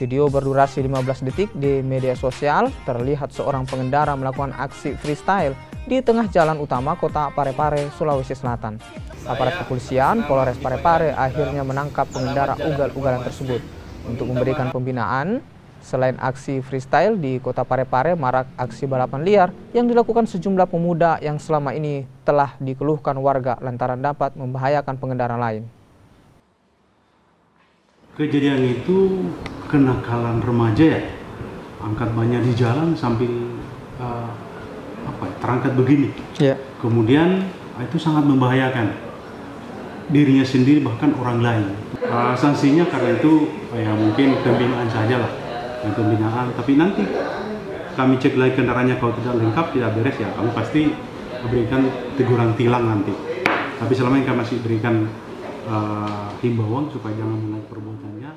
Video berdurasi 15 detik di media sosial terlihat seorang pengendara melakukan aksi freestyle di tengah jalan utama kota Parepare, Sulawesi Selatan. Aparat kepolisian Polres Parepare akhirnya menangkap pengendara ugal-ugalan tersebut. Untuk memberikan pembinaan, selain aksi freestyle di kota Parepare, marak aksi balapan liar yang dilakukan sejumlah pemuda yang selama ini telah dikeluhkan warga lantaran dapat membahayakan pengendara lain. Kejadian itu kenakalan remaja ya? Angkat banyak di jalan sambil uh, apa ya, terangkat begini. Ya. kemudian uh, itu sangat membahayakan dirinya sendiri bahkan orang lain. Uh, sanksinya karena itu uh, ya mungkin pembinaan saja lah yang pembinaan tapi nanti kami cek lagi kendaraannya kalau tidak lengkap tidak beres ya kami pasti berikan teguran tilang nanti. Tapi selama ini kami masih berikan uh, himbauan supaya jangan menaik perbuatannya